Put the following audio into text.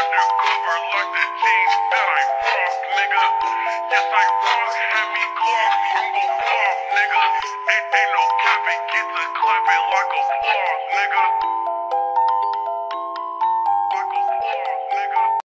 undercover like the jeans that I pump, nigga. Yes, I rock heavy glock, I'm gon' nigga. Ain't, ain't no cap, it gets a clap it like applause, nigga.